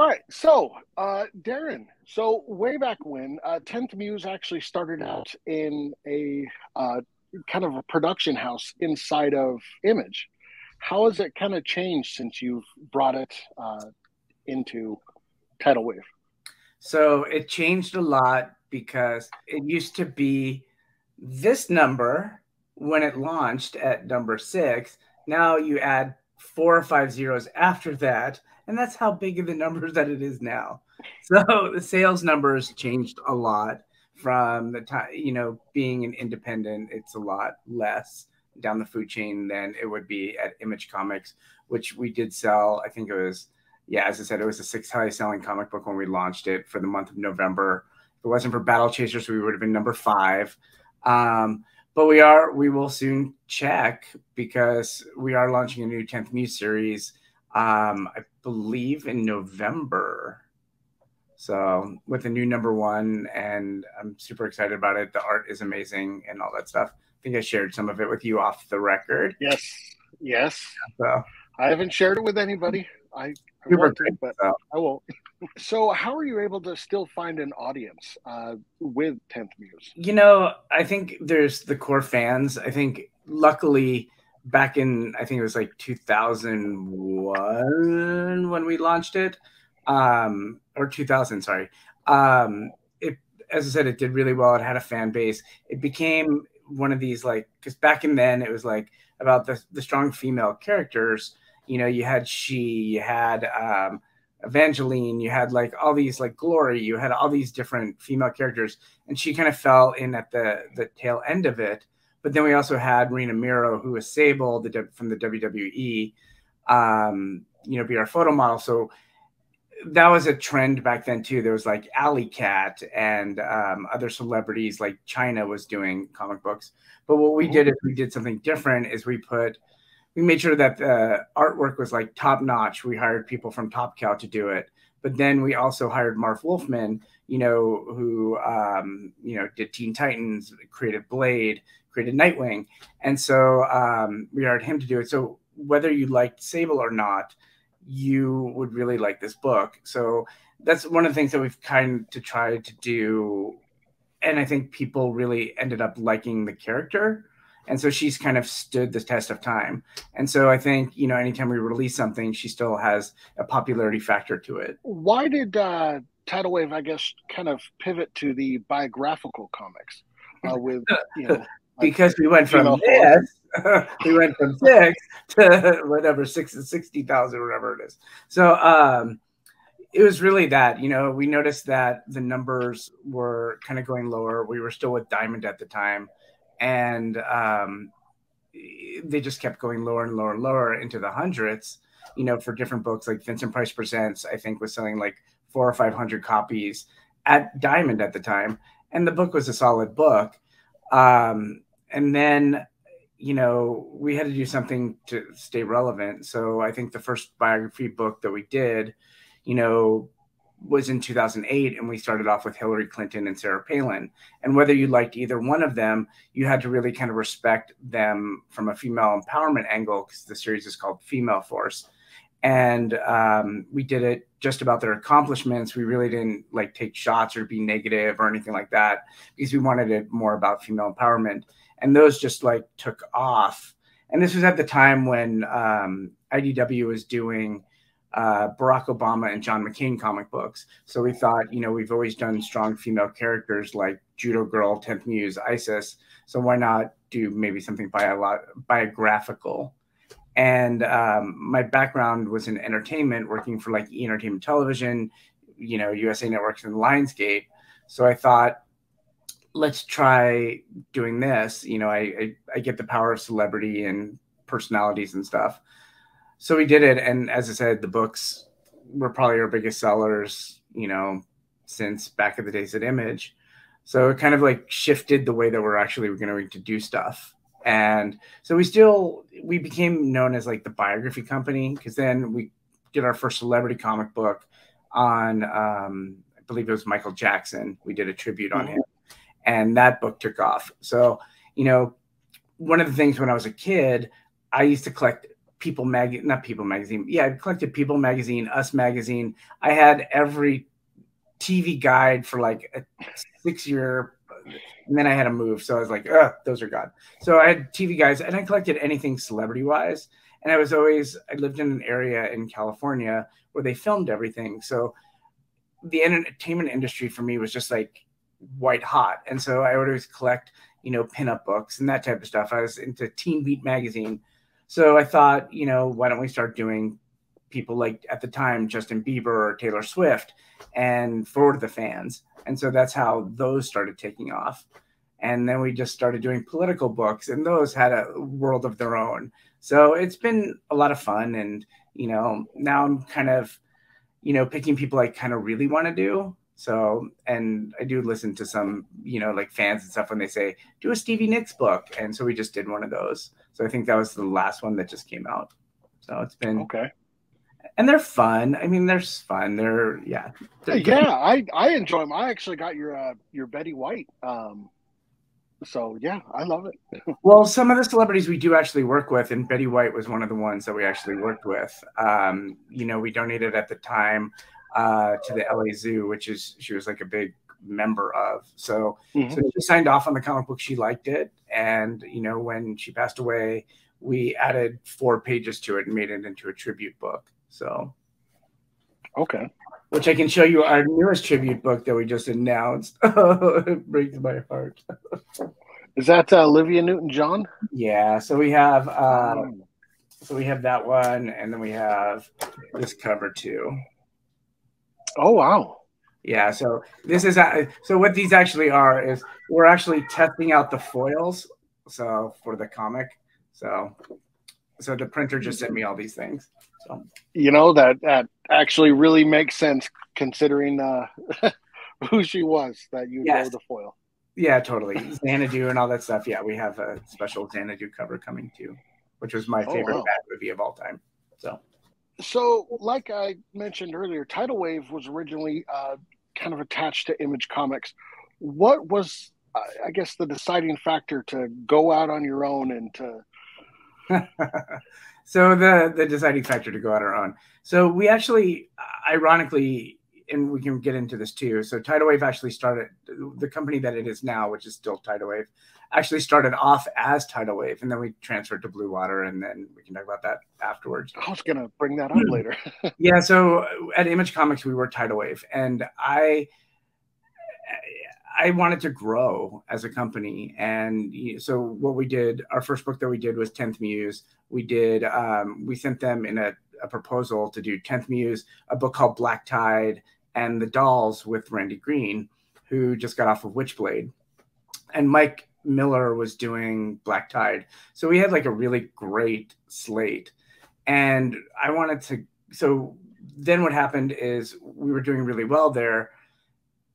All right, so uh, Darren, so way back when, uh, Tenth Muse actually started out in a uh, kind of a production house inside of Image. How has it kind of changed since you've brought it uh, into Tidal Wave? So it changed a lot because it used to be this number when it launched at number six. Now you add four or five zeros after that, and that's how big of the numbers that it is now. So the sales numbers changed a lot from the time, you know, being an independent, it's a lot less down the food chain than it would be at Image Comics, which we did sell. I think it was, yeah, as I said, it was the sixth highest selling comic book when we launched it for the month of November. If it wasn't for Battle Chasers, we would have been number five. Um, but we are, we will soon check because we are launching a new 10th Muse series, um, I believe in November. So with the new number one, and I'm super excited about it. The art is amazing and all that stuff. I think I shared some of it with you off the record. Yes, yes. So I haven't shared it with anybody. I, I want to, but so. I won't. So, how are you able to still find an audience uh, with 10th Muse? You know, I think there's the core fans. I think luckily back in I think it was like 2001 when we launched it um, or 2000, sorry. Um, it, as I said, it did really well. It had a fan base. It became one of these like, because back in then it was like about the, the strong female characters. You know, you had she, you had um, Evangeline, you had like all these like Glory, you had all these different female characters, and she kind of fell in at the the tail end of it. But then we also had Rena Mero, who was Sable the, from the WWE, um, you know, be our photo model. So that was a trend back then too. There was like Alley Cat and um, other celebrities like Chyna was doing comic books. But what we did is we did something different. Is we put we made sure that the artwork was like top notch. We hired people from Top Cow to do it. But then we also hired Marv Wolfman, you know, who um, you know did Teen Titans, created Blade, created Nightwing, and so um, we hired him to do it. So whether you liked Sable or not, you would really like this book. So that's one of the things that we've kind of to try to do. And I think people really ended up liking the character. And so she's kind of stood the test of time. And so I think, you know, anytime we release something, she still has a popularity factor to it. Why did uh, Tidal Wave, I guess, kind of pivot to the biographical comics uh, with, you know, because we went from this we went from six to whatever six to sixty thousand, whatever it is. So um, it was really that you know we noticed that the numbers were kind of going lower. We were still with Diamond at the time, and um, they just kept going lower and lower and lower into the hundreds. You know, for different books like Vincent Price Presents, I think was selling like four or five hundred copies at Diamond at the time, and the book was a solid book. Um, and then you know, we had to do something to stay relevant. So I think the first biography book that we did, you know, was in 2008 and we started off with Hillary Clinton and Sarah Palin. And whether you liked either one of them, you had to really kind of respect them from a female empowerment angle because the series is called Female Force. And um, we did it just about their accomplishments. We really didn't like take shots or be negative or anything like that because we wanted it more about female empowerment and those just like took off. And this was at the time when um, IDW was doing uh, Barack Obama and John McCain comic books. So we thought, you know, we've always done strong female characters like Judo Girl, 10th Muse, Isis. So why not do maybe something bio- biographical? And um, my background was in entertainment, working for like E Entertainment Television, you know, USA Networks and Lionsgate. So I thought, let's try doing this. You know, I, I, I get the power of celebrity and personalities and stuff. So we did it, and as I said, the books were probably our biggest sellers. You know, since back in the days at Image. So it kind of like shifted the way that we're actually going to do stuff. And so we still we became known as like the biography company because then we did our first celebrity comic book on um, I believe it was Michael Jackson. We did a tribute on mm-hmm. him and that book took off. So, you know, one of the things when I was a kid, I used to collect People mag, not People magazine. Yeah, I collected People magazine, Us magazine. I had every TV guide for like a six year, and then I had to move. So I was like, oh, those are gone. So I had TV guides, and I collected anything celebrity wise. And I was always, I lived in an area in California where they filmed everything. So the entertainment industry for me was just like white hot. And so I would always collect, you know, pinup books and that type of stuff. I was into Teen Beat magazine. So I thought, you know, why don't we start doing people like at the time Justin Bieber or Taylor Swift and for the fans. And so that's how those started taking off. And then we just started doing political books, and those had a world of their own. So it's been a lot of fun. And, you know, now I'm kind of, you know, picking people I kind of really want to do. So, and I do listen to some, you know, like fans and stuff when they say, do a Stevie Nicks book. And so we just did one of those. So I think that was the last one that just came out. So it's been okay. And they're fun. I mean, they're fun. They're yeah. They're yeah, I I enjoy them. I actually got your uh, your Betty White. Um, so yeah, I love it. well, some of the celebrities we do actually work with, and Betty White was one of the ones that we actually worked with. Um, you know, we donated at the time uh, to the LA Zoo, which is she was like a big member of. So, mm-hmm. so she signed off on the comic book. She liked it, and you know, when she passed away, we added four pages to it and made it into a tribute book. So, okay, which I can show you our newest tribute book that we just announced. it breaks my heart. Is that uh, Olivia Newton John? Yeah. So we have. Um, so we have that one, and then we have this cover too. Oh wow! Yeah, so this is uh, so what these actually are is we're actually testing out the foils so for the comic. So so the printer just sent me all these things. So you know that that actually really makes sense considering uh who she was that you yes. know the foil. Yeah, totally. Xanadu and all that stuff. Yeah, we have a special Xanadu cover coming too, which was my oh, favorite oh, wow. movie of all time. So so, like I mentioned earlier, Tidal Wave was originally uh, kind of attached to Image Comics. What was, uh, I guess, the deciding factor to go out on your own and to? so the the deciding factor to go out on our own. So we actually, ironically, and we can get into this too. So Tidal Wave actually started the company that it is now, which is still Tidal Wave actually started off as Tidal Wave, and then we transferred to Blue Water, and then we can talk about that afterwards. I was gonna bring that up later. yeah, so at Image Comics we were Tidal Wave, and I I wanted to grow as a company, and so what we did, our first book that we did was Tenth Muse. We did um, we sent them in a, a proposal to do Tenth Muse, a book called Black Tide, and the Dolls with Randy Green, who just got off of Witchblade, and Mike Miller was doing Black Tide. So we had like a really great slate. And I wanted to so then what happened is we were doing really well there.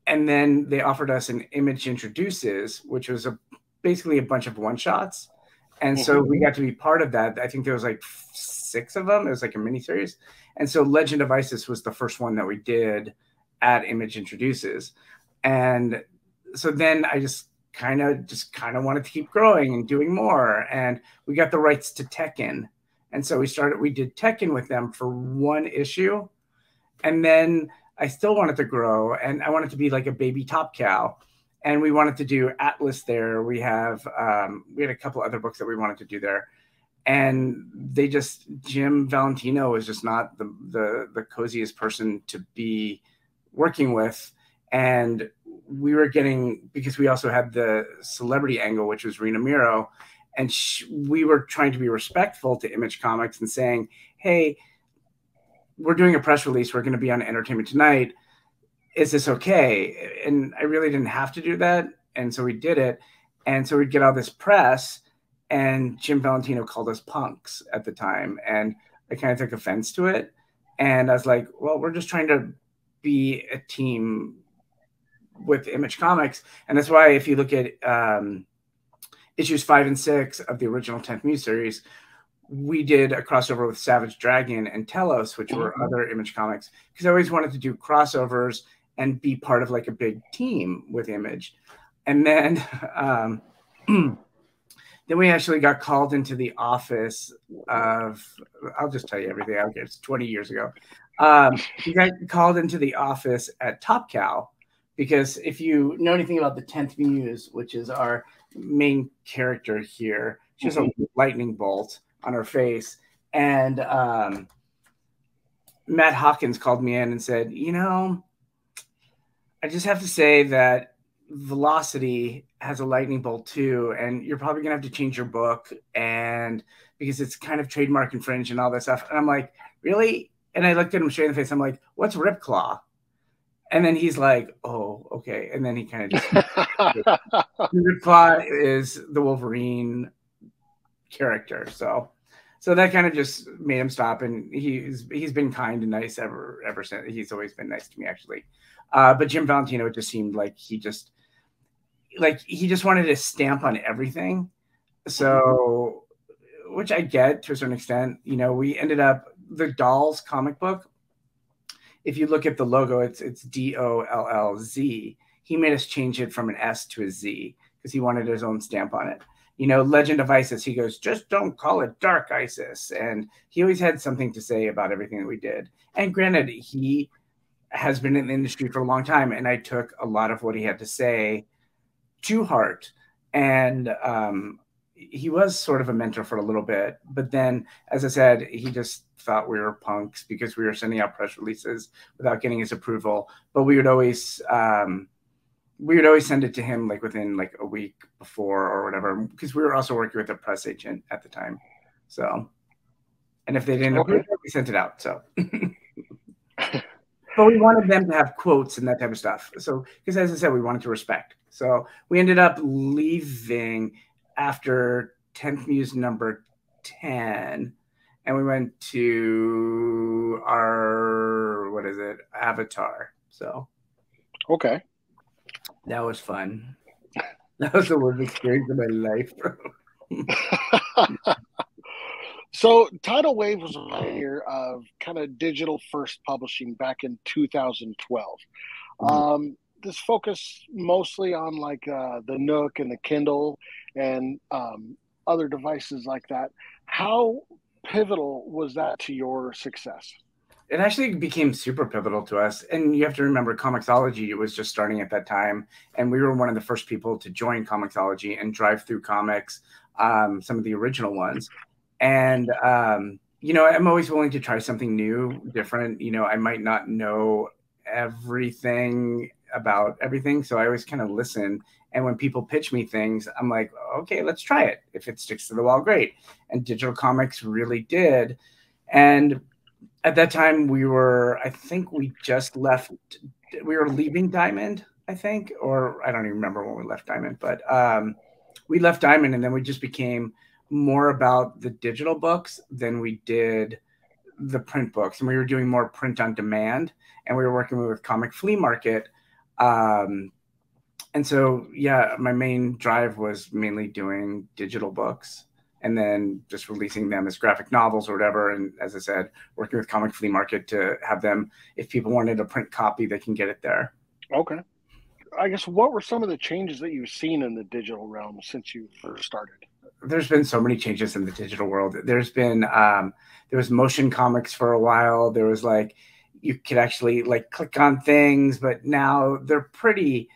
And then they offered us an image introduces, which was a basically a bunch of one shots. And so we mm-hmm. got to be part of that. I think there was like six of them. It was like a mini series. And so Legend of Isis was the first one that we did at Image Introduces. And so then I just kind of just kind of wanted to keep growing and doing more. And we got the rights to Tekken. And so we started, we did Tekken with them for one issue. And then I still wanted to grow and I wanted to be like a baby top cow. And we wanted to do Atlas there. We have, um, we had a couple other books that we wanted to do there. And they just, Jim Valentino was just not the, the, the coziest person to be working with. And we were getting because we also had the celebrity angle, which was Rena Mero, and she, we were trying to be respectful to Image Comics and saying, "Hey, we're doing a press release. We're going to be on Entertainment Tonight. Is this okay?" And I really didn't have to do that, and so we did it. And so we'd get all this press, and Jim Valentino called us punks at the time, and I kind of took offense to it. And I was like, "Well, we're just trying to." be a team with Image Comics, and that's why if you look at um, issues five and six of the original Tenth Muse series, we did a crossover with Savage Dragon and Tellos, which were mm-hmm. other Image Comics, because I always wanted to do crossovers and be part of like a big team with Image, and then. Um, then we actually got called into the office of I'll just tell you everything. Okay. It's 20 years ago. Um, he got called into the office at Top Cow because if you know anything about the 10th Muse, which is our main character here, she has mm-hmm. a lightning bolt on her face. And um, Matt Hawkins called me in and said, You know, I just have to say that Velocity has a lightning bolt too, and you're probably gonna have to change your book, and because it's kind of trademark infringed and all that stuff. And I'm like, really? And I looked at him straight in the face. I'm like, what's Ripclaw? And then he's like, oh, okay. And then he kind of just Ripclaw is the Wolverine character. So so that kind of just made him stop and he's he's been kind and nice ever ever since he's always been nice to me actually uh, but jim valentino it just seemed like he just like he just wanted to stamp on everything so which i get to a certain extent you know we ended up the dolls comic book if you look at the logo it's it's d-o-l-l-z he made us change it from an s to a z because he wanted his own stamp on it you know, Legend of Isis, he goes, just don't call it Dark Isis. And he always had something to say about everything that we did. And granted, he has been in the industry for a long time. And I took a lot of what he had to say to heart. And um, he was sort of a mentor for a little bit. But then, as I said, he just thought we were punks because we were sending out press releases without getting his approval. But we would always, um, we would always send it to him like within like a week before or whatever because we were also working with a press agent at the time so and if they didn't okay. it, we sent it out so but we wanted them to have quotes and that type of stuff so because as i said we wanted to respect so we ended up leaving after 10th muse number 10 and we went to our what is it avatar so okay that was fun. That was the worst experience of my life. so, Tidal Wave was a pioneer of kind of digital first publishing back in 2012. Mm-hmm. Um, this focus mostly on like uh, the Nook and the Kindle and um, other devices like that. How pivotal was that to your success? it actually became super pivotal to us. And you have to remember, Comixology was just starting at that time, and we were one of the first people to join Comixology and DriveThruComics, um, some of the original ones. And um, you know, I'm always willing to try something new, different. You know, I might not know everything about everything, so I always kind of listen. And when people pitch me things, I'm like, okay, let's try it. If it sticks to the wall, great. And digital comics really did. And at that time we were i think we just left we were leaving diamond i think or i don't even remember when we left diamond but um, we left diamond and then we just became more about the digital books than we did the print books and we were doing more print on demand and we were working with comic flea market um, and so yeah my main drive was mainly doing digital books and then just releasing them as graphic novels or whatever. And as I said, working with Comic Flea Market to have them, if people wanted a print copy, they can get it there. Okay. I guess what were some of the changes that you've seen in the digital realm since you first started? There's been so many changes in the digital world. There's been um, there was motion comics for a while. There was like you could actually like click on things, but now they're pretty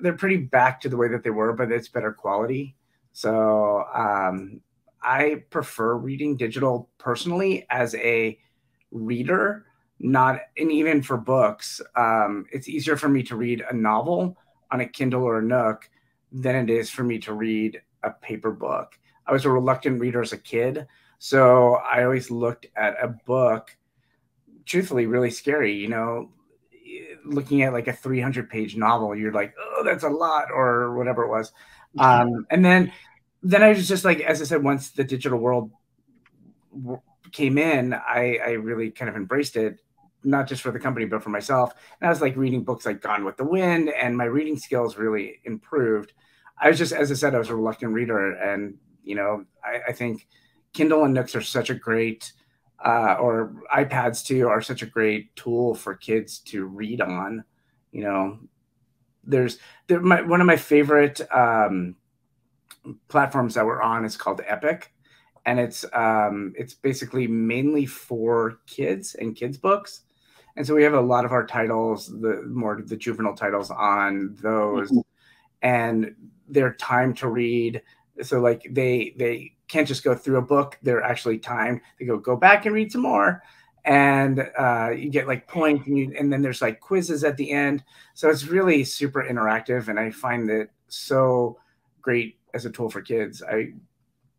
they're pretty back to the way that they were, but it's better quality. So um, I prefer reading digital personally as a reader, not and even for books. Um, it's easier for me to read a novel on a Kindle or a Nook than it is for me to read a paper book. I was a reluctant reader as a kid, so I always looked at a book, truthfully, really scary. You know, looking at like a 300 page novel, you're like, oh, that's a lot, or whatever it was. Um, and then then I was just like, as I said, once the digital world came in, I, I really kind of embraced it, not just for the company, but for myself. And I was like reading books like Gone with the Wind, and my reading skills really improved. I was just, as I said, I was a reluctant reader. And, you know, I, I think Kindle and Nooks are such a great, uh, or iPads too, are such a great tool for kids to read on. You know, there's there, my, one of my favorite um, platforms that we're on is called Epic. and it's um, it's basically mainly for kids and kids books. And so we have a lot of our titles, the more the juvenile titles on those, mm-hmm. and they're time to read. So like they they can't just go through a book; they're actually timed. They go go back and read some more, and uh, you get like points, and, you, and then there's like quizzes at the end. So it's really super interactive, and I find that so great as a tool for kids. I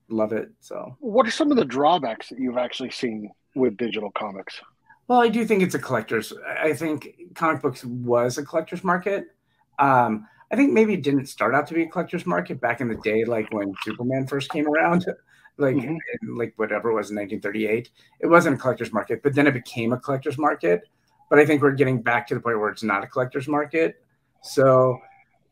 love it. So, what are some of the drawbacks that you've actually seen with digital comics? Well, I do think it's a collector's. I think comic books was a collector's market. Um, I think maybe it didn't start out to be a collector's market back in the day, like when Superman first came around, like mm-hmm. in, like whatever it was in 1938. It wasn't a collector's market, but then it became a collector's market. But I think we're getting back to the point where it's not a collector's market. So,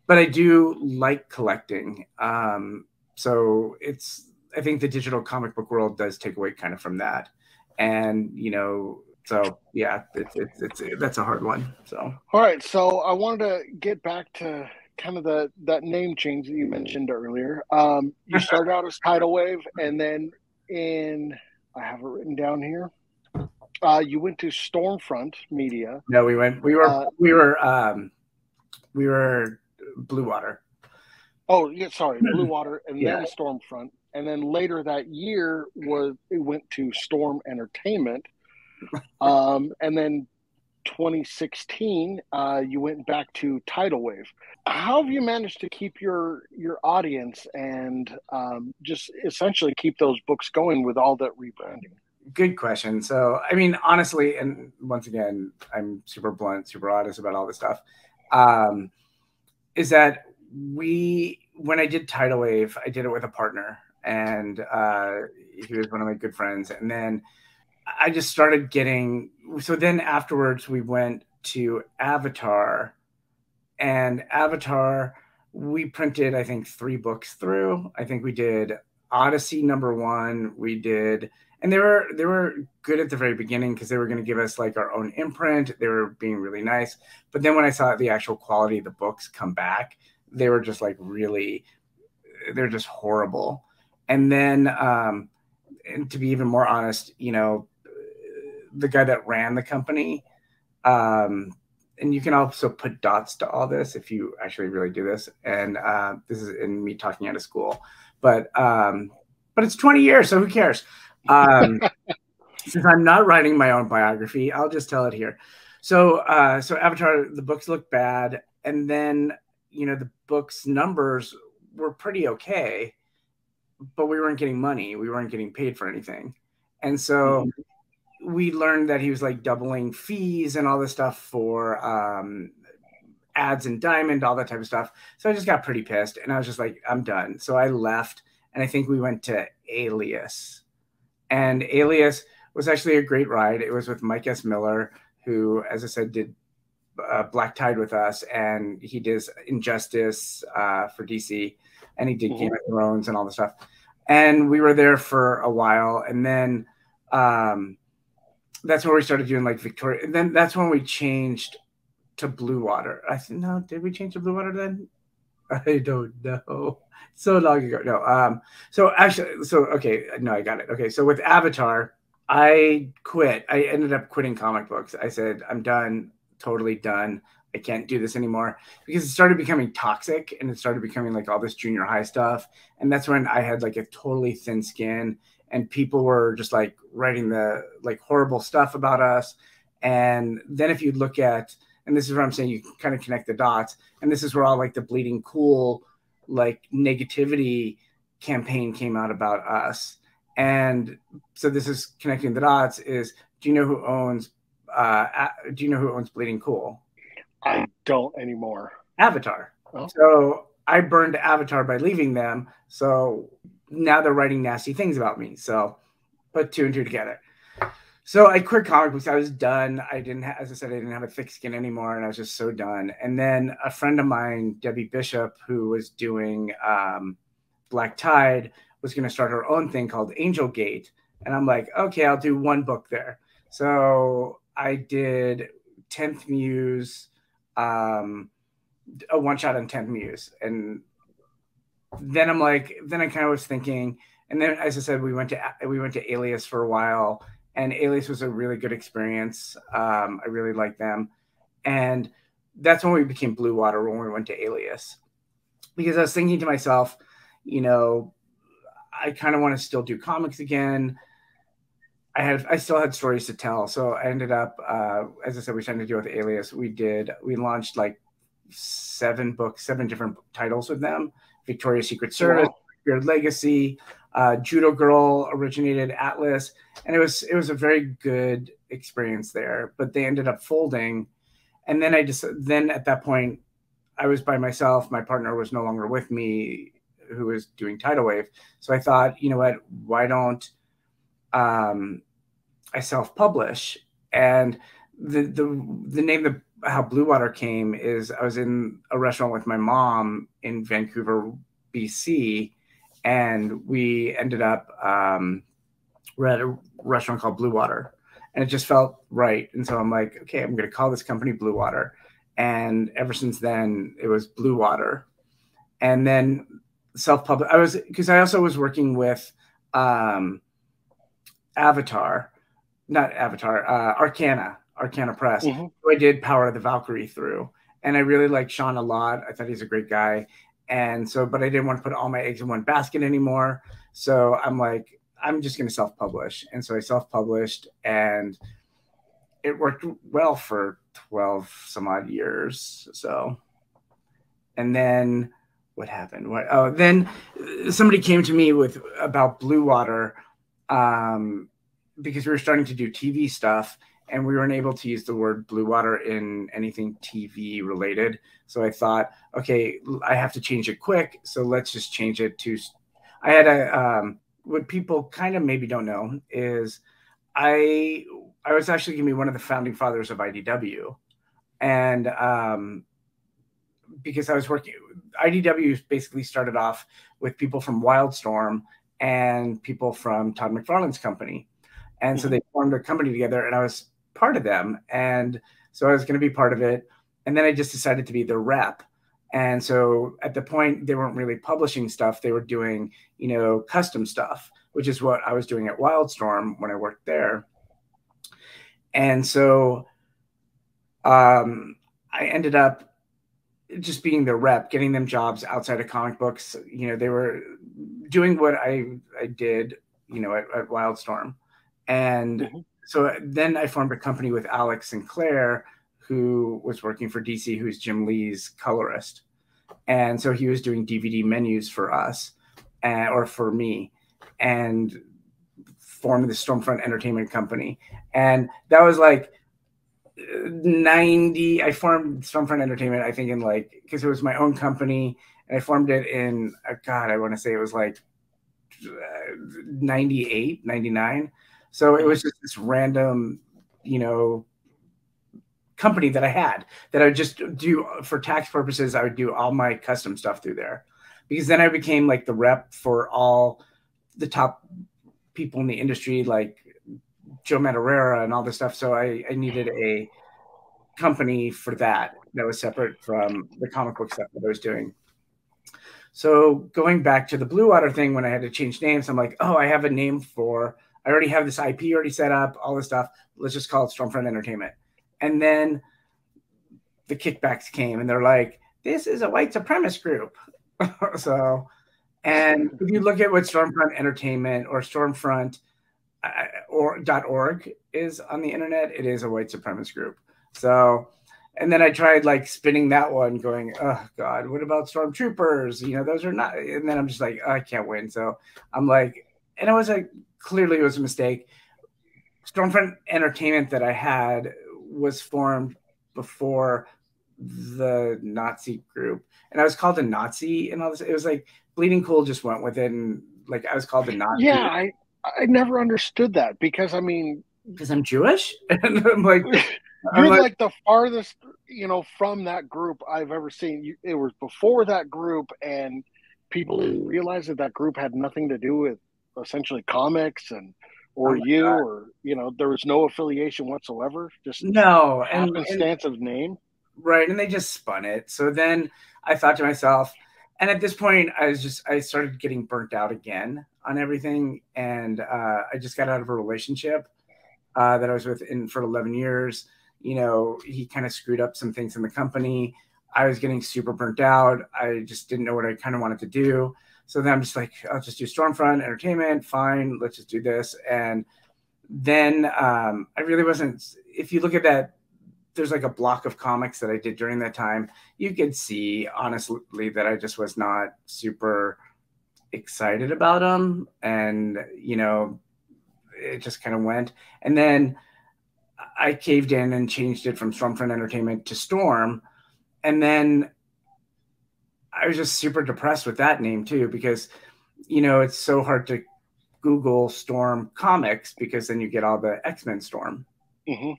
but I do like collecting. Um, so it's I think the digital comic book world does take away kind of from that, and you know, so yeah, it's it's, it's that's a hard one. So all right, so I wanted to get back to kind of the that name change that you mentioned earlier. Um, you started out as Tidal Wave, and then in I have it written down here. Uh, you went to Stormfront Media. No, we went. We were. Uh, we were. Um, we were Blue Water. Oh, yeah. Sorry, Blue Water, and yeah. then Stormfront, and then later that year was it went to Storm Entertainment, um, and then 2016 uh, you went back to Tidal Wave. How have you managed to keep your your audience and um, just essentially keep those books going with all that rebranding? Good question. So, I mean, honestly, and once again, I'm super blunt, super honest about all this stuff. Um, is that we when I did Tidal Wave, I did it with a partner, and uh, he was one of my good friends. And then I just started getting. So then afterwards, we went to Avatar, and Avatar, we printed I think three books through. I think we did Odyssey number one. We did, and they were they were good at the very beginning because they were going to give us like our own imprint. They were being really nice. But then when I saw the actual quality of the books come back, they were just like really, they're just horrible. And then, um, and to be even more honest, you know, the guy that ran the company, um, and you can also put dots to all this if you actually really do this. And uh, this is in me talking out of school, but um, but it's 20 years, so who cares? Um, since I'm not writing my own biography, I'll just tell it here. So uh, so Avatar, the books look bad, and then you know the book's numbers were pretty okay but we weren't getting money. We weren't getting paid for anything. And so mm-hmm. We learned that he was like doubling fees and all this stuff for um, ads and diamond, all that type of stuff. So I just got pretty pissed and I was just like, I'm done. So I left and I think we went to Alias. And Alias was actually a great ride. It was with Mike S. Miller, who, as I said, did uh, Black Tide with us, and he does Injustice uh, for DC and he did mm-hmm. Game of Thrones and all the stuff. And we were there for a while, and then um, that's where we started doing like Victoria. And then that's when we changed to Blue Water. I said, no, did we change to Blue Water then? I don't know. So long ago. No. Um, so actually, so okay, no, I got it. Okay, so with Avatar, I quit. I ended up quitting comic books. I said, I'm done, totally done. I can't do this anymore because it started becoming toxic and it started becoming like all this junior high stuff. And that's when I had like a totally thin skin and people were just like writing the like horrible stuff about us. And then if you look at, and this is where I'm saying you kind of connect the dots, and this is where all like the bleeding cool like negativity campaign came out about us. And so this is connecting the dots is do you know who owns uh do you know who owns bleeding cool I don't anymore. Avatar. Oh. So I burned Avatar by leaving them. So now they're writing nasty things about me. So put two and two together. So I quit comic books. I was done. I didn't, ha- as I said, I didn't have a thick skin anymore, and I was just so done. And then a friend of mine, Debbie Bishop, who was doing um, Black Tide, was going to start her own thing called Angel Gate, and I'm like, okay, I'll do one book there. So I did Tenth Muse, um, a one shot on 10th Muse. And then I'm like, then I kind of was thinking, and then as I said, we went to we went to Alias for a while, and Alias was a really good experience. Um, I really liked them, and that's when we became Blue Water when we went to Alias, because I was thinking to myself, you know, I kind of want to still do comics again. I had I still had stories to tell, so I ended up, uh, as I said, we started to do with Alias. We did we launched like seven books, seven different titles with them. Victoria's Secret Service, wow. Legacy, uh, Judo Girl originated Atlas, and it was it was a very good experience there. But they ended up folding, and then I just then at that point I was by myself. My partner was no longer with me, who was doing Tidal Wave. So I thought, you know what? Why don't um, I self publish? And the the the name the how Blue Water came is I was in a restaurant with my mom in Vancouver, BC, and we ended up um, we're at a restaurant called Blue Water, and it just felt right. And so I'm like, okay, I'm going to call this company Blue Water. And ever since then, it was Blue Water. And then self public. I was because I also was working with um, Avatar, not Avatar, uh, Arcana, Arcana Press. Mm-hmm. I did Power of the Valkyrie through, and I really liked Sean a lot. I thought he's a great guy, and so, but I didn't want to put all my eggs in one basket anymore. So I'm like, I'm just going to self publish. And so I self published and it worked well for 12 some odd years. So, and then what happened? What, oh, then somebody came to me with about Blue Water um, because we were starting to do TV stuff and we weren't able to use the word blue water in anything TV related. So I thought, okay, I have to change it quick. So let's just change it to. I had a um, what people kind of maybe don't know is I I was actually going to be one of the founding fathers of IDW, and um, because I was working, IDW basically started off with people from Wildstorm and people from Todd McFarlane's company. And so mm-hmm. they formed a company together, and I was part of them. And so I was going to be part of it. And then I just decided to be the rep. And so at the point, they weren't really publishing stuff. They were doing, you know, custom stuff, which is what I was doing at Wildstorm when I worked there. And so um, I ended up just being the rep, getting them jobs outside of comic books. You know, they were doing what I, I did, you know, at, at Wildstorm. And mm-hmm so then I formed a company with Alex Sinclair, who was working for DC, who's Jim Lee's colorist. And so he was doing DVD menus for us uh, or for me and formed the Stormfront Entertainment Company. And that was like 90, I formed Stormfront Entertainment, I think, in like, because it was my own company. And I formed it in, uh, God, I want to say it was like uh, 98, 99. So it was just this random, you know, company that I had that I would just do for tax purposes. I would do all my custom stuff through there because then I became like the rep for all the top people in the industry, like Joe Madureira and all this stuff. So I, I needed a company for that that was separate from the comic book stuff that I was doing. So going back to the Blue Water thing, when I had to change names, I'm like, oh, I have a name for I already have this IP already set up, all this stuff. Let's just call it Stormfront Entertainment. And then the kickbacks came and they're like, this is a white supremacist group. so, and if you look at what Stormfront Entertainment or Stormfront uh, or .org is on the internet, it is a white supremacist group. So, and then I tried like spinning that one, going, "Oh God, what about stormtroopers? You know, those are not." And then I'm just like, oh, "I can't win." So I'm like, and I was like clearly it was a mistake. Stormfront Entertainment that I had was formed before the Nazi group, and I was called a Nazi and all this. It was like Bleeding Cool just went with it, and like I was called a Nazi. Yeah, I I never understood that because I mean, because I'm Jewish, and I'm like. You're like, like, the farthest, you know, from that group I've ever seen. You, it was before that group, and people mm. realized that that group had nothing to do with essentially comics and or oh you God. or you know there was no affiliation whatsoever just no and, of name right and they just spun it so then i thought to myself and at this point, I was just I started getting burnt out again on everything, and uh, I just got out of a relationship uh, that I was with in for 11 years. You know, he kind of screwed up some things in the company. I was getting super burnt out. I just didn't know what I kind of wanted to do. So then I'm just like, I'll just do Stormfront Entertainment. Fine, let's just do this. And then um, I really wasn't. If you look at that there's like a block of comics that I did during that time. You could see honestly that I just was not super excited about them, and you know, it just kind of went. And then I caved in and changed it from Stormfront Entertainment to Storm, and then I was just super depressed with that name too because you know it's so hard to Google Storm comics because then you get all the X Men Storm. Mm-hmm.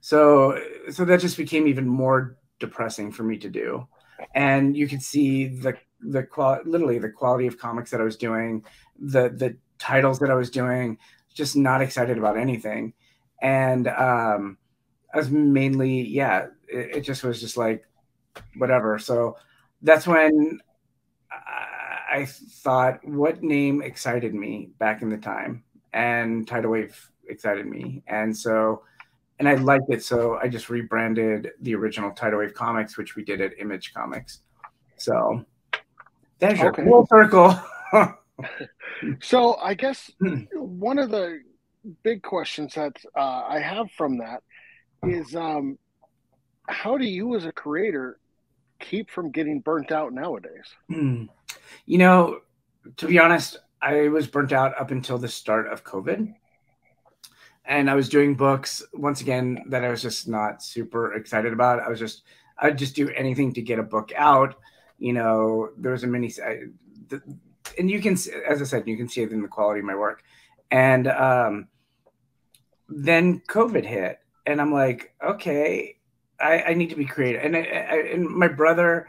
So so that just became even more depressing for me to do. And you could see the the quality literally the quality of comics that I was doing, the the titles that I was doing, just not excited about anything. And um I was mainly, yeah, it, it just was just like whatever. So that's when I thought, what name excited me back in the time? And Tidal Wave excited me. And so and I liked it, so I just rebranded the original Tidal Wave Comics, which we did at Image Comics. So there's your okay. full circle. so I guess one of the big questions that uh, I have from that is um, how do you as a creator keep from getting burnt out nowadays? Hmm. You know, to be honest, I was burnt out up until the start of COVID and I was doing books once again that I was just not super excited about. I was just I'd just do anything to get a book out. You know, there was a mini, I, the, and you can, as I said, you can see it in the quality of my work. And um, then COVID hit, and I'm like, okay, I, I need to be creative. And I, I, and my brother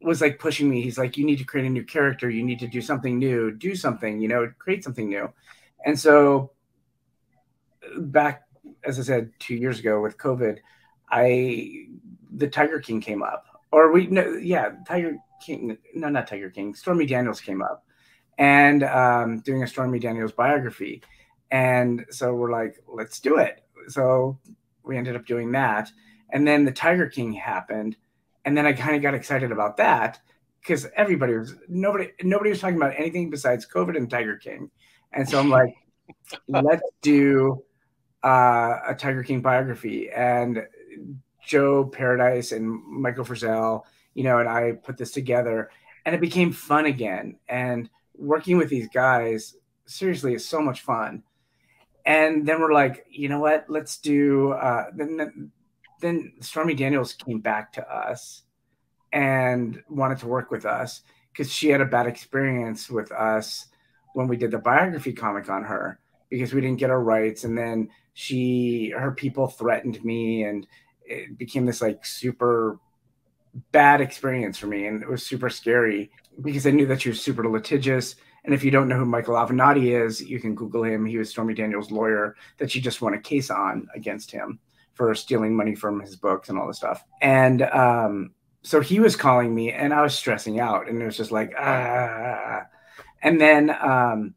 was like pushing me. He's like, you need to create a new character. You need to do something new. Do something. You know, create something new. And so back, as I said, two years ago with COVID, I the Tiger King came up, or we no, yeah, Tiger King, no, not Tiger King, Stormy Daniels came up, and um, doing a Stormy Daniels biography, and so we're like, let's do it. So we ended up doing that, and then the Tiger King happened, and then I kind of got excited about that because everybody was nobody nobody was talking about anything besides COVID and Tiger King, and so I'm like, let's do uh, a Tiger King biography, and Joe Paradise and Michael Frizell, you know, and I put this together, and it became fun again. And working with these guys, seriously, is so much fun. And then we're like, you know what? Let's do. Uh, then, then Stormy Daniels came back to us and wanted to work with us because she had a bad experience with us when we did the biography comic on her because we didn't get our rights. And then she her people threatened me and it became this like super bad experience for me. And it was super scary because I knew that she was super litigious. And if you don't know who Michael Avenatti is you can google him. He was Stormy Daniels lawyer that she just won a case on against him for stealing money from his books and all this stuff and um, so he was calling me and I was stressing out and it was just like ah and then um,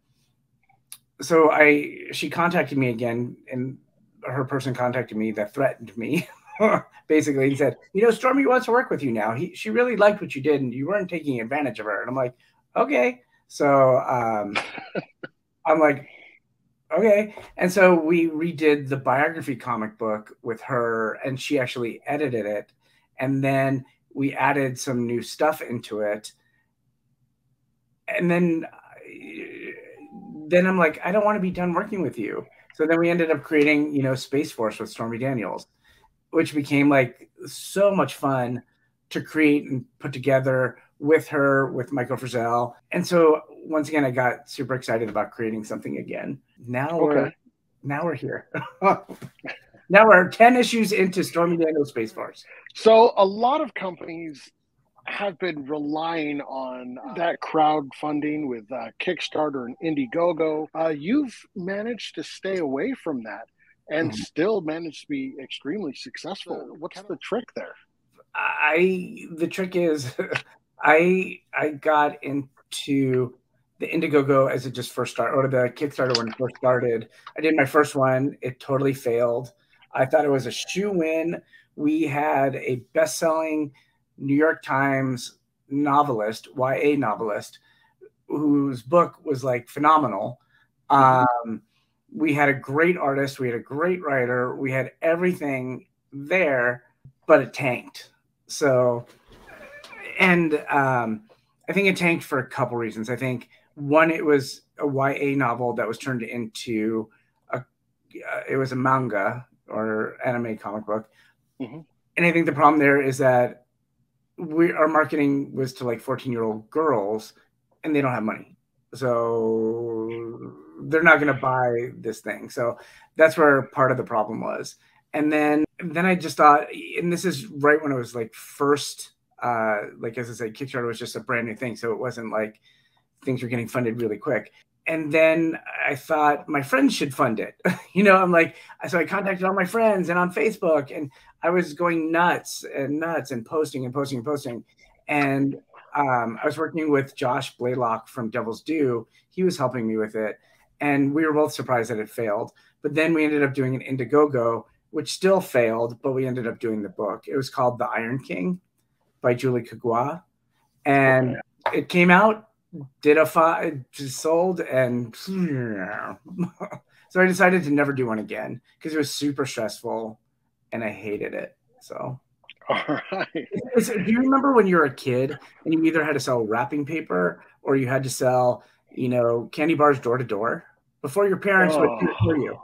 so I she contacted me again, and her person contacted me that threatened me. basically, he said, "You know, Stormy wants to work with you now. He she really liked what you did, and you weren't taking advantage of her." And I'm like, "Okay." So um, I'm like, "Okay." And so we redid the biography comic book with her, and she actually edited it, and then we added some new stuff into it, and then then I'm like, I don't want to be done working with you. So then we ended up creating, you know, Space Force with Stormy Daniels, which became like so much fun to create and put together with her, with Michael Frizell. And so once again, I got super excited about creating something again. Now okay. we're now we're here. now we're 10 issues into Stormy Daniels Space Force. So a lot of companies have been relying on uh, that crowdfunding with uh, Kickstarter and Indiegogo. Uh, you've managed to stay away from that and mm-hmm. still managed to be extremely successful. What's the trick there? I the trick is I I got into the Indiegogo as it just first started, or the Kickstarter when it first started. I did my first one. It totally failed. I thought it was a shoe win. We had a best selling New York Times novelist, YA novelist, whose book was like phenomenal. Um, we had a great artist, we had a great writer, we had everything there, but it tanked. So, and um, I think it tanked for a couple reasons. I think one, it was a YA novel that was turned into a, uh, it was a manga or anime comic book. Mm-hmm. And I think the problem there is that we our marketing was to like 14 year old girls and they don't have money. So they're not going to buy this thing. So that's where part of the problem was. And then then I just thought, and this is right when it was like first, uh, like as I said, Kickstarter was just a brand new thing, so it wasn't like things were getting funded really quick. And then I thought my friends should fund it. you know, I'm like, so I contacted all my friends and on Facebook, and I was going nuts and nuts and posting and posting and posting. And um, I was working with Josh Blaylock from Devil's Due. He was helping me with it. And we were both surprised that it failed. But then we ended up doing an Indiegogo, which still failed, but we ended up doing the book. It was called The Iron King by Julie Kagawa. And it came out, did a five, sold, and so I decided to never do one again because it was super stressful and I hated it. So all right. do you remember when you were a kid and you either had to sell wrapping paper or you had to sell, you know, candy bars door to door before your parents oh. would do it for you? Oh.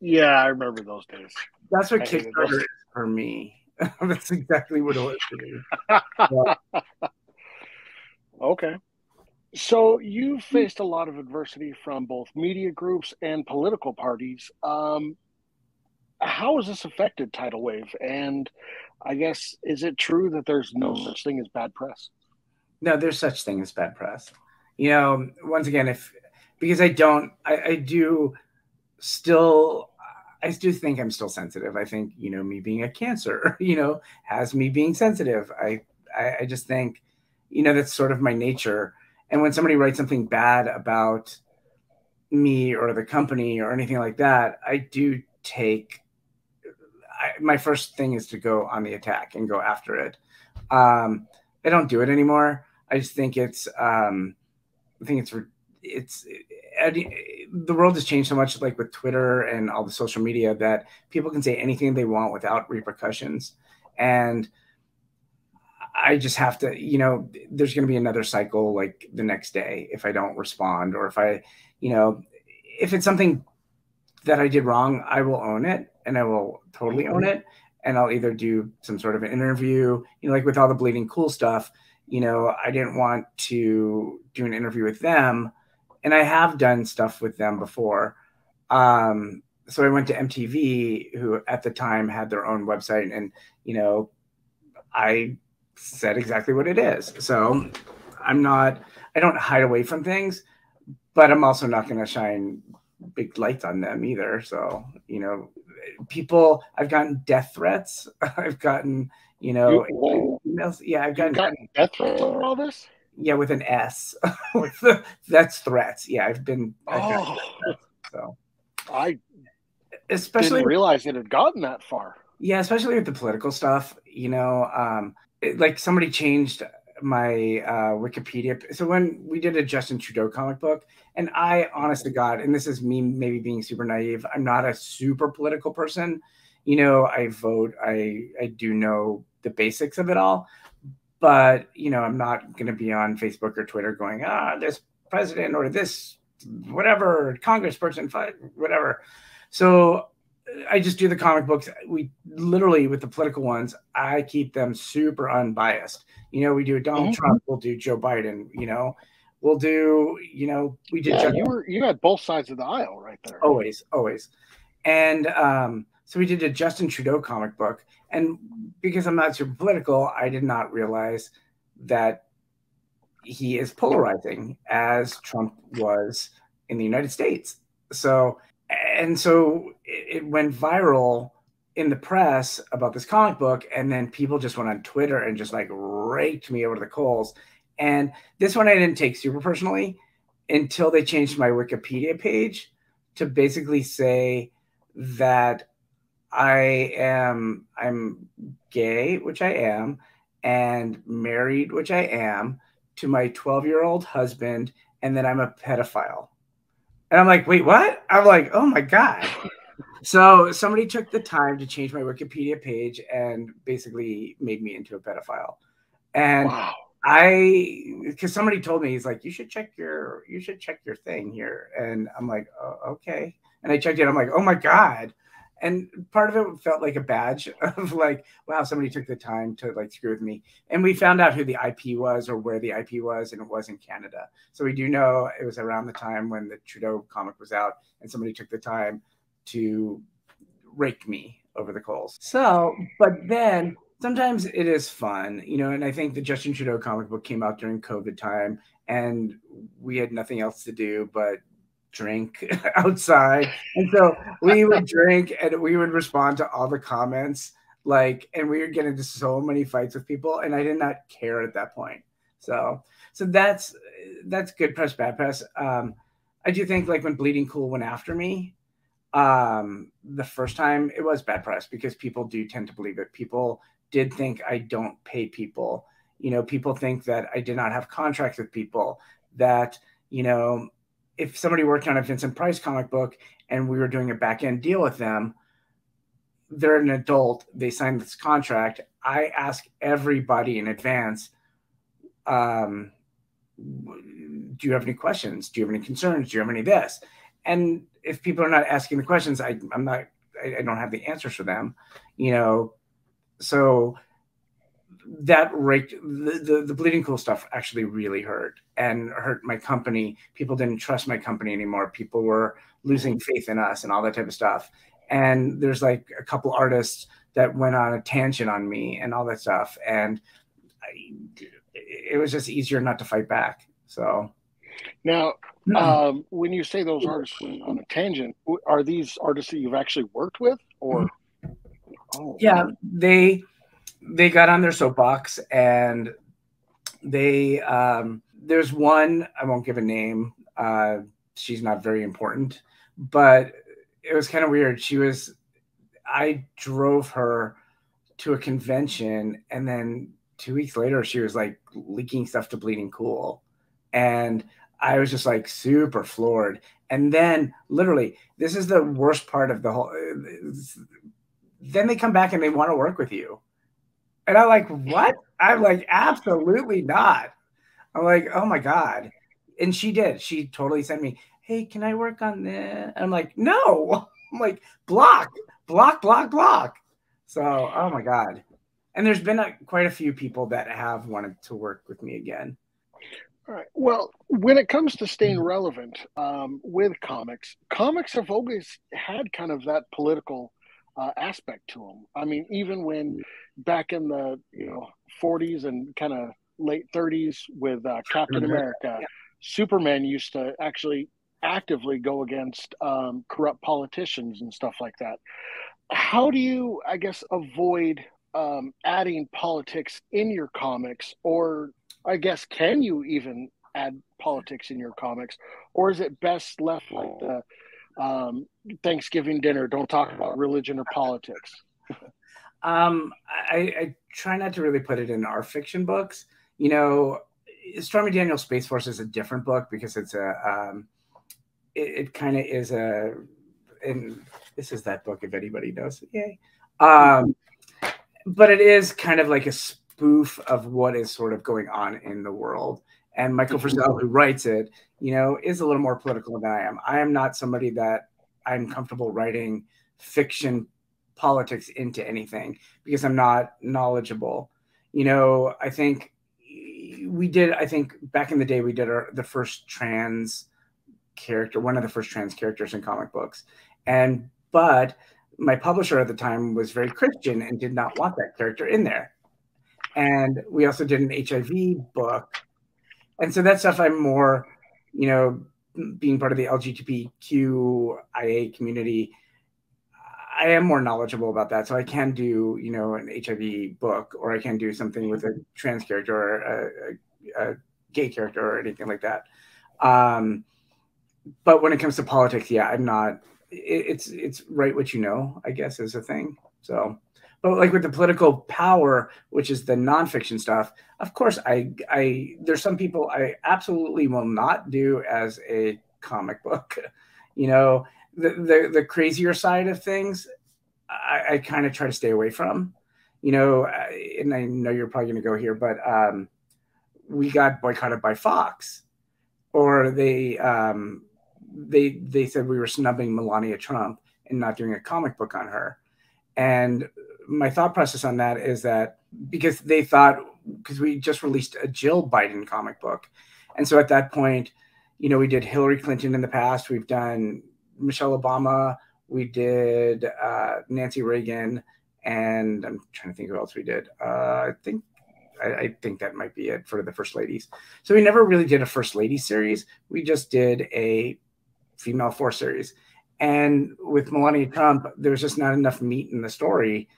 Yeah, I remember those days. That's what I Kickstarter is for me. That's exactly what it was for me. okay. So you faced a lot of adversity from both media groups and political parties. Um, how has this affected tidal wave and i guess is it true that there's no such thing as bad press no there's such thing as bad press you know once again if because i don't i, I do still i do think i'm still sensitive i think you know me being a cancer you know has me being sensitive i i, I just think you know that's sort of my nature and when somebody writes something bad about me or the company or anything like that i do take I, my first thing is to go on the attack and go after it. Um, I don't do it anymore. I just think it's, um, I think it's, it's, it, the world has changed so much, like with Twitter and all the social media, that people can say anything they want without repercussions. And I just have to, you know, there's going to be another cycle like the next day if I don't respond or if I, you know, if it's something that I did wrong, I will own it and I will totally own it. And I'll either do some sort of an interview, you know, like with all the bleeding cool stuff, you know, I didn't want to do an interview with them. And I have done stuff with them before. Um, so I went to MTV, who at the time had their own website, and you know, I said exactly what it is. So I'm not, I don't hide away from things, but I'm also not going to shine big lights on them either. So, you know, people, I've gotten death threats. I've gotten, you know, emails. Yeah, I've gotten, gotten death threats over all this. Yeah, with an S. That's threats. Yeah, I've been. I've oh. Threats, so I especially didn't realize it had gotten that far. Yeah, especially with the political stuff. You know, um, it, like somebody changed my uh, Wikipedia. So when we did a Justin Trudeau comic book, and I, honest to God, and this is me maybe being super naive, I'm not a super political person. You know, I vote. I I do know the basics of it all, but you know, I'm not going to be on Facebook or Twitter going, ah, this president or this whatever congressperson, whatever. So I just do the comic books. We literally with the political ones, I keep them super unbiased. You know, we do Donald mm-hmm. Trump, we'll do Joe Biden. You know, we'll do. You know, we did. Yeah, you were you had both sides of the aisle right there. Always, always, and um, so we did a Justin Trudeau comic book, and because I'm not super political, I did not realize that he is polarizing as Trump was in the United States. So and so it, it went viral in the press about this comic book, and then people just went on Twitter and just like raked me over the coals. And this one I didn't take super personally until they changed my Wikipedia page to basically say that I am I'm gay, which I am, and married, which I am, to my 12 year old husband, and then I'm a pedophile. And I'm like, wait, what? I'm like, oh my God. so somebody took the time to change my Wikipedia page and basically made me into a pedophile. And wow. I, because somebody told me, he's like, you should check your, you should check your thing here. And I'm like, oh, okay. And I checked it. I'm like, oh my God and part of it felt like a badge of like wow somebody took the time to like screw with me. And we found out who the ip was or where the ip was and it was in canada. So we do know it was around the time when the trudeau comic was out and somebody took the time to rake me over the coals. So but then sometimes it is fun you know and i think the justin trudeau comic book came out during covid time and we had nothing else to do but drink outside. And so we would drink and we would respond to all the comments. Like, and we would get into so many fights with people, and I did not care at that point. So, so that's that's good press, bad press. Um, I do think like when Bleeding Cool went after me, um, the first time it was bad press because people do tend to believe it. People did think I don't pay people. You know, people think that I did not have contracts with people. That you know if somebody worked on a Vincent Price comic book and we were doing a back end deal with them, they're an adult, they signed this contract. I ask everybody in advance, um, do you have any questions? Do you have any concerns? Do you have any this? And if people are not asking the questions, I, I'm not, I, I don't have the answers for them, you know. So that raked the, the, the bleeding cool stuff actually really hurt and hurt my company. People didn't trust my company anymore. People were losing faith in us and all that type of stuff. And there's like a couple artists that went on a tangent on me and all that stuff. And I, it was just easier not to fight back. So. Now hmm. um, when you say those artists on a tangent are these artists that you've actually worked with or? Oh. yeah they they got on their soapbox and they um, there's one I won't give a name. Uh, she's not very important, but it was kind of weird. She was I drove her to a convention and then two weeks later she was like leaking stuff to bleeding cool and i was just like super floored and then literally this is the worst part of the whole then they come back and they want to work with you and I'm like, what? I'm like, absolutely not. I'm like, oh my God. And she did. She totally sent me, hey, can I work on this? And I'm like, no. I'm like, block, block, block, block. So, oh my God. And there's been a, quite a few people that have wanted to work with me again. All right. Well, when it comes to staying relevant um, with comics, comics have always had kind of that political uh, aspect to them. I mean, even when back in the you know 40s and kind of late 30s with uh, Captain mm-hmm. America, yeah. Superman used to actually actively go against um, corrupt politicians and stuff like that. How do you, I guess, avoid um, adding politics in your comics, or I guess, can you even add politics in your comics, or is it best left like the um, Thanksgiving dinner? Don't talk about religion or politics. Um, I, I, try not to really put it in our fiction books. You know, Stormy Daniels Space Force is a different book because it's a, um, it, it kind of is a, and this is that book if anybody knows. it. Yay. Um, but it is kind of like a spoof of what is sort of going on in the world. And Michael mm-hmm. Who writes it, you know, is a little more political than I am. I am not somebody that I'm comfortable writing fiction politics into anything because I'm not knowledgeable. You know, I think we did. I think back in the day we did our the first trans character, one of the first trans characters in comic books, and but my publisher at the time was very Christian and did not want that character in there. And we also did an HIV book, and so that stuff I'm more, you know, being part of the LGBTQIA community I am more knowledgeable about that, so I can do you know an HIV book, or I can do something with a trans character or a, a, a gay character or anything like that. Um, but when it comes to politics, yeah, I'm not. It, it's it's right what you know, I guess, is a thing. So, but like with the political power, which is the nonfiction stuff, of course, I I there's some people I absolutely will not do as a comic book. You know, the the, the crazier side of things, I, I kind of try to stay away from. You know, and I know you're probably going to go here, but um, we got boycotted by Fox, or they um, they they said we were snubbing Melania Trump and not doing a comic book on her. And my thought process on that is that because they thought because we just released a Jill Biden comic book, and so at that point, you know, we did Hillary Clinton in the past, we've done Michelle Obama, we did uh, Nancy Reagan, and I'm trying to think who else we did. Uh, I think I, I, think that might be it for the first ladies. So we never really did a first lady series. We just did a Female Force series. And with Melania Trump, there's just not enough meat in the story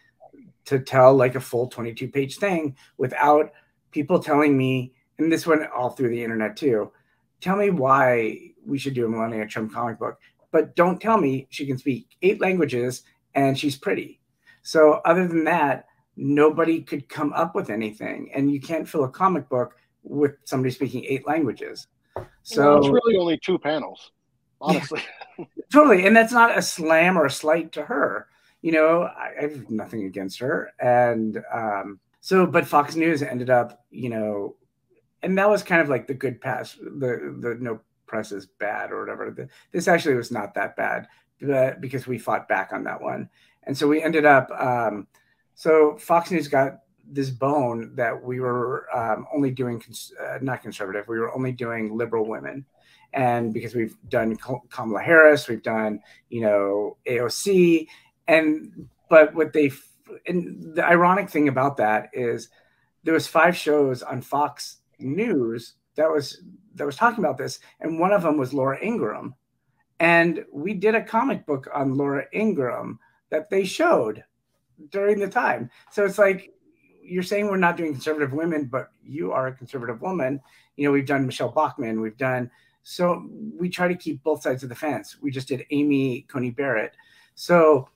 to tell like a full 22 page thing without people telling me, and this went all through the internet too. Tell me why we should do a Melania Trump comic book, but don't tell me she can speak eight languages and she's pretty. So, other than that, nobody could come up with anything. And you can't fill a comic book with somebody speaking eight languages. So, well, it's really only two panels honestly. totally. And that's not a slam or a slight to her. You know, I, I have nothing against her. And um, so, but Fox News ended up, you know, and that was kind of like the good pass, the, the no press is bad or whatever. The, this actually was not that bad but, because we fought back on that one. And so we ended up, um, so Fox News got this bone that we were um, only doing, cons- uh, not conservative, we were only doing liberal women and because we've done Kamala Harris, we've done you know AOC, and but what they and the ironic thing about that is there was five shows on Fox News that was that was talking about this, and one of them was Laura Ingraham, and we did a comic book on Laura Ingraham that they showed during the time. So it's like you're saying we're not doing conservative women, but you are a conservative woman. You know, we've done Michele Bachmann, we've done so we try to keep both sides of the fence. We just did Amy Coney Barrett. So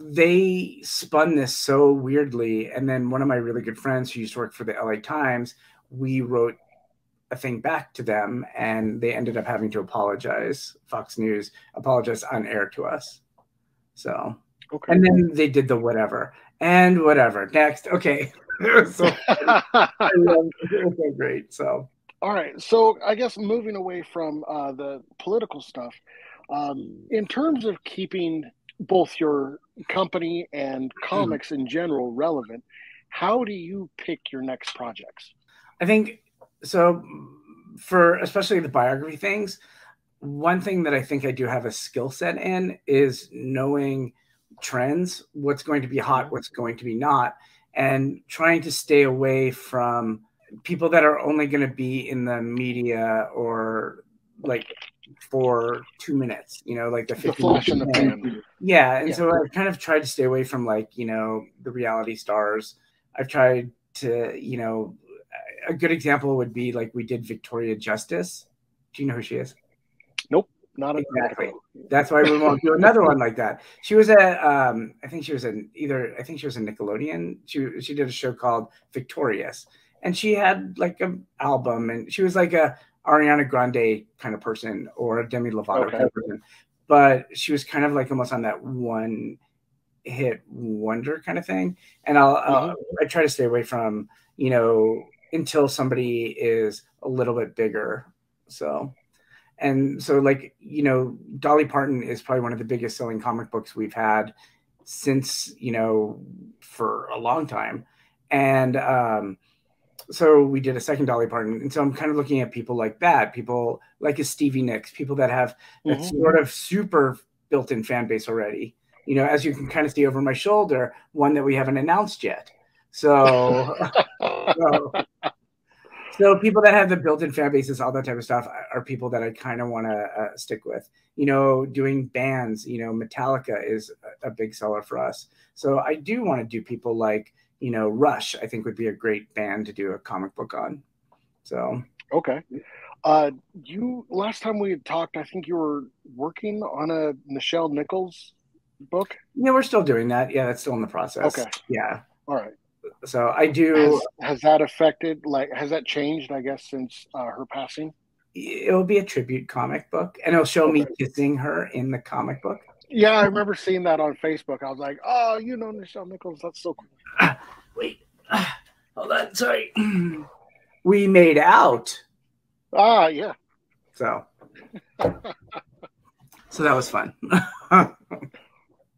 they spun this so weirdly. And then one of my really good friends who used to work for the LA Times, we wrote a thing back to them and they ended up having to apologize. Fox News apologized on air to us. So, okay. and then they did the whatever and whatever. Next. Okay. so I love it. it was so great. So, all right. So I guess moving away from uh, the political stuff, um, in terms of keeping both your company and mm-hmm. comics in general relevant, how do you pick your next projects? I think so. For especially the biography things, one thing that I think I do have a skill set in is knowing trends, what's going to be hot, mm-hmm. what's going to be not, and trying to stay away from people that are only going to be in the media or like for two minutes, you know, like the, the flash in the pan. Yeah. And yeah. so I've kind of tried to stay away from like, you know, the reality stars. I've tried to, you know, a good example would be like we did Victoria Justice. Do you know who she is? Nope. Not exactly. That's why we won't do another one like that. She was a, um, I think she was in either, I think she was a Nickelodeon. She she did a show called Victorious, and she had like an album and she was like a Ariana Grande kind of person or a Demi Lovato okay. kind of person. But she was kind of like almost on that one hit wonder kind of thing. And I'll, mm-hmm. I'll I try to stay away from, you know, until somebody is a little bit bigger. So and so like, you know, Dolly Parton is probably one of the biggest selling comic books we've had since, you know, for a long time. And um so we did a second Dolly Parton, and so I'm kind of looking at people like that, people like a Stevie Nicks, people that have that mm-hmm. sort of super built-in fan base already. You know, as you can kind of see over my shoulder, one that we haven't announced yet. So, so, So people that have the built-in fan bases, all that type of stuff, are people that I kind of want to uh, stick with. You know, doing bands. You know, Metallica is a big seller for us. So I do want to do people like you know Rush. I think would be a great band to do a comic book on. So okay. Uh, you last time we had talked, I think you were working on a Nichelle Nichols book. Yeah, we're still doing that. Yeah, that's still in the process. Okay. Yeah. All right. So I do. Has, has that affected? Like, has that changed? I guess since uh, her passing. It'll be a tribute comic book, and it'll show okay. me kissing her in the comic book. Yeah, I remember seeing that on Facebook. I was like, "Oh, you know Nichelle Nichols? That's so cool." Uh, wait, uh, hold on. Sorry. we made out. Ah, yeah. So, so that was fun.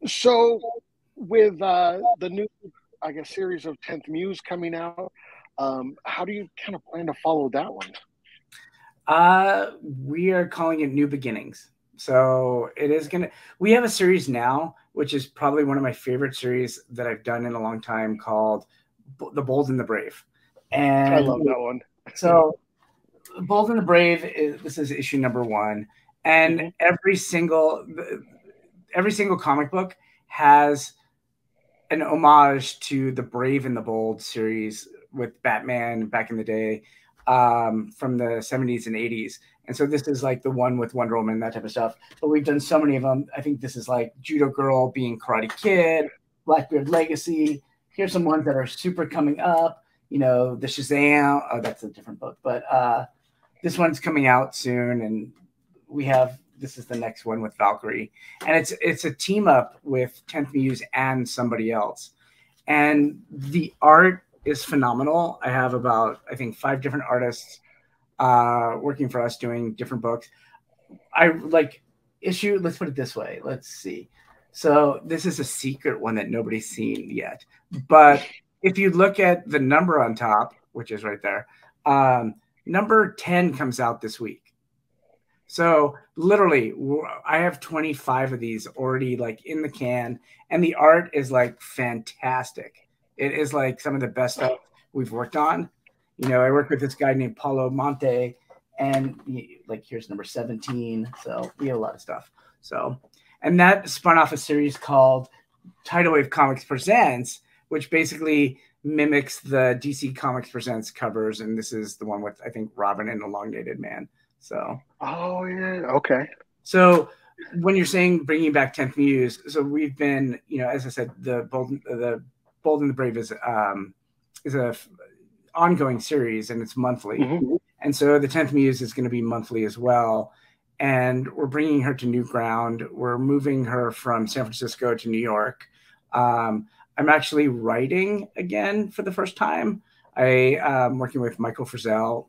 so, with uh, the new I guess, series of 10th Muse coming out. Um, how do you kind of plan to follow that one? Uh, we are calling it New Beginnings. So it is going to, we have a series now, which is probably one of my favorite series that I've done in a long time called The Bold and the Brave. And I love that one. so Bold and the Brave is, this is issue number one. And mm-hmm. every single, every single comic book has an homage to the Brave and the Bold series with Batman back in the day um, from the 70s and 80s. And so this is like the one with Wonder Woman, that type of stuff. But we've done so many of them. I think this is like Judo Girl being Karate Kid, Blackbeard Legacy. Here's some ones that are super coming up. You know, the Shazam. Oh, that's a different book. But uh, this one's coming out soon. And we have this is the next one with Valkyrie, and it's it's a team up with Tenth Muse and somebody else, and the art is phenomenal. I have about I think five different artists uh, working for us doing different books. I like issue. Let's put it this way. Let's see. So this is a secret one that nobody's seen yet, but if you look at the number on top, which is right there, um, number 10 comes out this week. So literally, I have 25 of these already like in the can, and the art is like fantastic. It is like some of the best stuff we've worked on. You know, I work with this guy named Paulo Monte, and like here's number 17. So we have a lot of stuff. So, and that spun off a series called Tidal Wave Comics Presents, which basically mimics the DC Comics Presents covers, and this is the one with I think Robin and Elongated Man. So. Oh yeah. Okay. So when you're saying bringing back 10th Muse, so we've been, you know, as I said, the bold, the bold and the brave is um is a ongoing series and it's monthly, mm-hmm. and so the 10th Muse is going to be monthly as well. And we're bringing her to new ground. We're moving her from San Francisco to New York. Um, I'm actually writing again for the first time. I am working with Michael Frizell,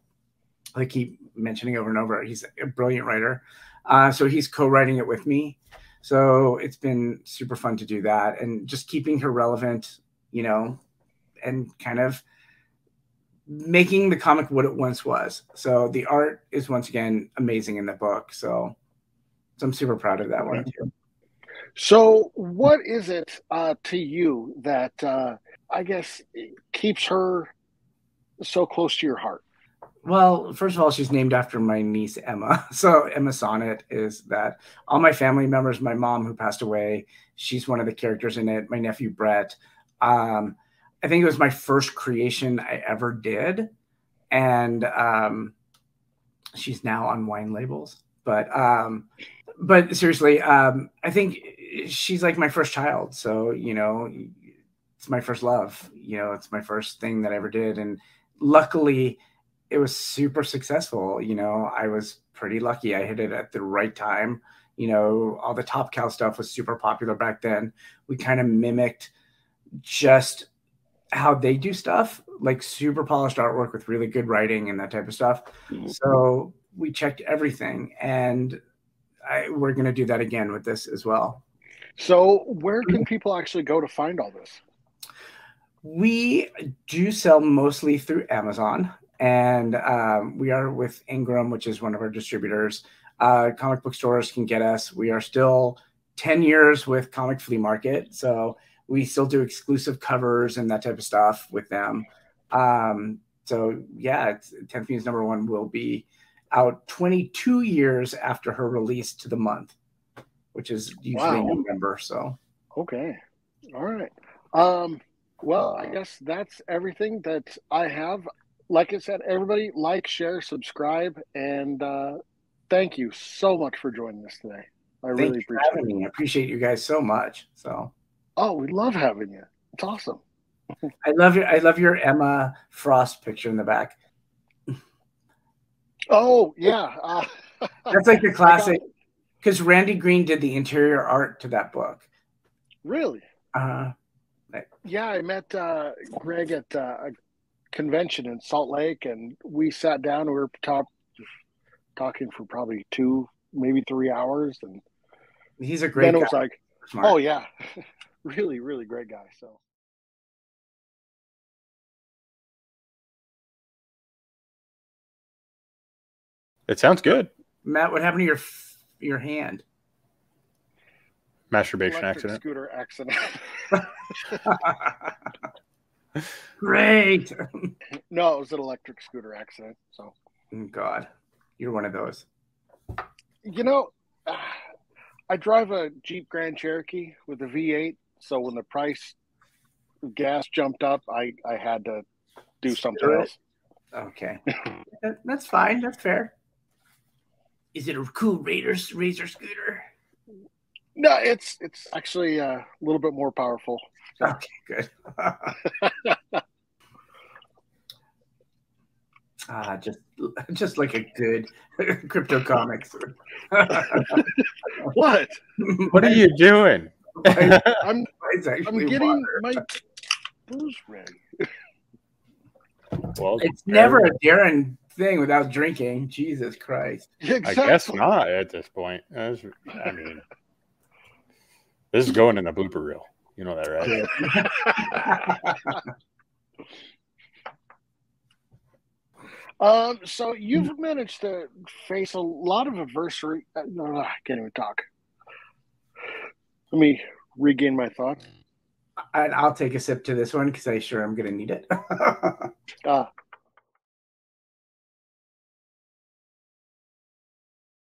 I keep mentioning over and over. He's a brilliant writer. Uh, so he's co-writing it with me. So it's been super fun to do that and just keeping her relevant, you know, and kind of making the comic what it once was. So the art is once again amazing in the book. So, so I'm super proud of that one too. So what is it uh, to you that uh, I guess keeps her so close to your heart? Well, first of all, she's named after my niece Emma. So Emma Sonnet is that. All my family members, my mom who passed away, she's one of the characters in it. My nephew Brett. Um, I think it was my first creation I ever did, and um, she's now on wine labels. But um, but seriously, um, I think she's like my first child. So you know, it's my first love. You know, it's my first thing that I ever did, and luckily it was super successful. You know, I was pretty lucky. I hit it at the right time. You know, all the Top Cow stuff was super popular back then. We kind of mimicked just how they do stuff, like super polished artwork with really good writing and that type of stuff. Mm-hmm. So we checked everything, and I, we're going to do that again with this as well. So, where can people actually go to find all this? We do sell mostly through Amazon and um, we are with Ingram, which is one of our distributors. Uh, comic book stores can get us. We are still 10 years with Comic Flea Market, so we still do exclusive covers and that type of stuff with them. Um, so yeah, 10th Muse number one will be out 22 years after her release to the month, which is usually wow. November. So okay, all right. Um, well, I guess that's everything that I have. Like I said, everybody like, share, subscribe, and uh, thank you so much for joining us today. I really appreciate it. Me. I appreciate you guys so much. So, oh, we love having you. It's awesome. I love your I love your Emma Frost picture in the back. Oh yeah, uh, that's like the classic. Because Randy Green did the interior art to that book. Really? Uh, yeah, I met uh, Greg at uh, a convention in Salt Lake, and we sat down. We were talk, talking for probably two, maybe three hours, and he's a great. Then guy. it was like, Smart. oh yeah, really, really great guy. So. It sounds good. Matt, what happened to your your hand? Masturbation Electric accident. Scooter accident. Great. No, it was an electric scooter accident. So. Oh, God, you're one of those. You know, I drive a Jeep Grand Cherokee with a V8. So when the price gas jumped up, I I had to do something else. Okay, that's fine. That's fair. Is it a cool Raiders Razor scooter? No, it's it's actually uh, a little bit more powerful. Okay, good. ah, just just like a good crypto comics. what? What are you doing? I'm I'm getting water. my booze ready. Well, it's never a Darren thing without drinking. Jesus Christ. Exactly. I guess not at this point. I mean, this is going in the blooper reel. You know that, right? um, so you've managed to face a lot of adversity. Uh, no, I can't even talk. Let me regain my thoughts. And I'll take a sip to this one because I sure I'm going to need it. uh,